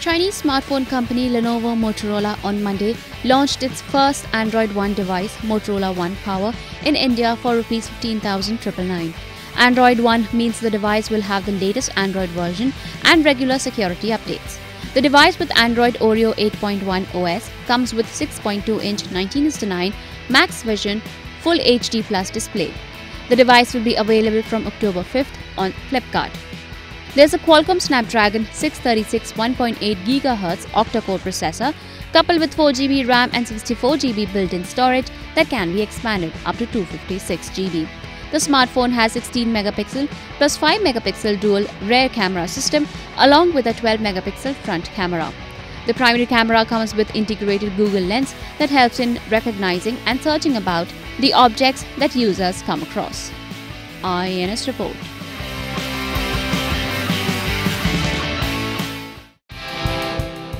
Chinese smartphone company Lenovo Motorola on Monday launched its first Android One device, Motorola One Power, in India for Rs 15,999. Android One means the device will have the latest Android version and regular security updates. The device with Android Oreo 8.1 OS comes with 6.2 inch 19:9 Max Vision Full HD Plus display. The device will be available from October 5th on Flipkart. There's a Qualcomm Snapdragon 636 1.8 GHz octa-core processor coupled with 4GB RAM and 64GB built-in storage that can be expanded up to 256GB. The smartphone has 16 megapixel plus 5 megapixel dual rear camera system along with a 12 megapixel front camera. The primary camera comes with integrated Google Lens that helps in recognizing and searching about the objects that users come across. IANS report.